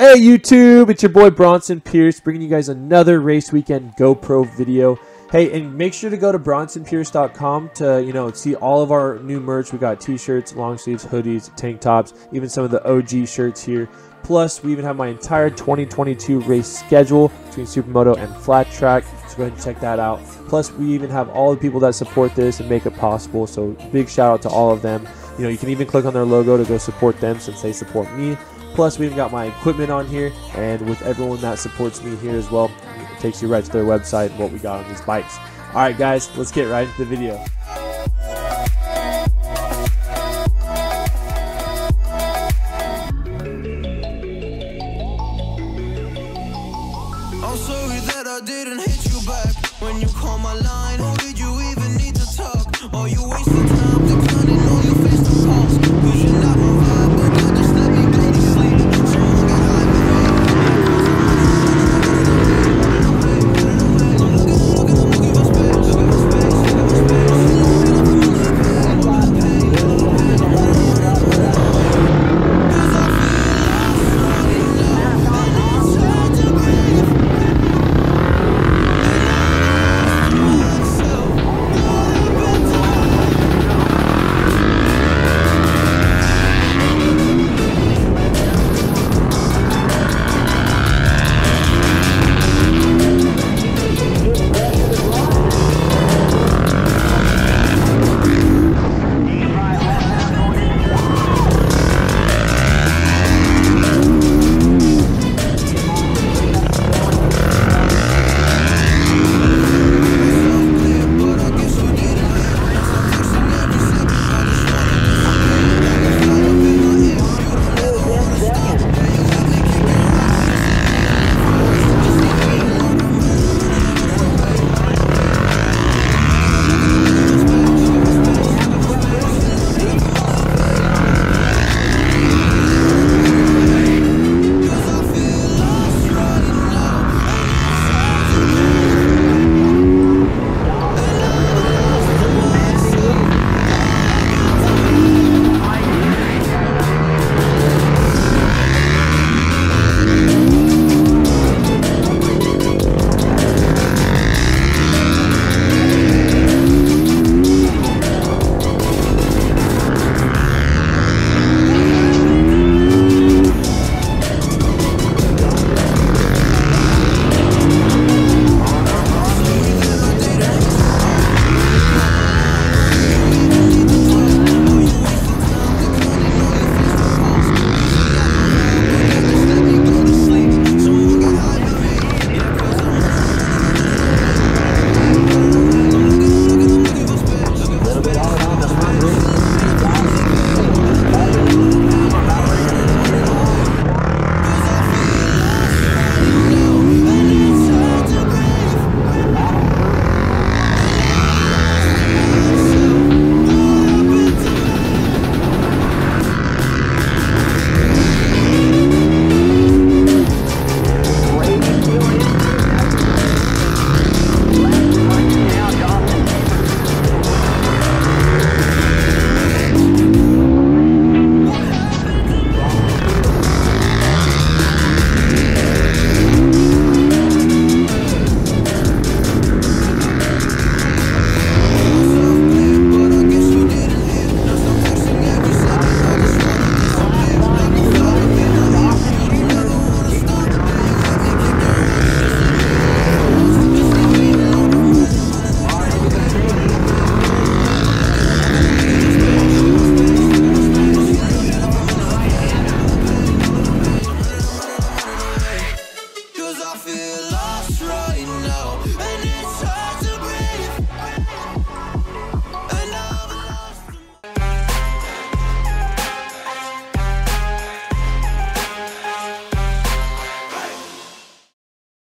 Hey YouTube, it's your boy Bronson Pearce bringing you guys another race weekend GoPro video. Hey, and make sure to go to bronsonpearce.com to, you know, see all of our new merch. We got t-shirts, long sleeves, hoodies, tank tops, even some of the OG shirts here. Plus, we even have my entire 2022 race schedule between Supermoto and Flat Track. So go ahead and check that out. Plus, we even have all the people that support this and make it possible. So big shout out to all of them. You know, you can even click on their logo to go support them since they support me. Plus, we even got my equipment on here, and with everyone that supports me here as well, it takes you right to their website and what we got on these bikes. All right, guys, let's get right into the video.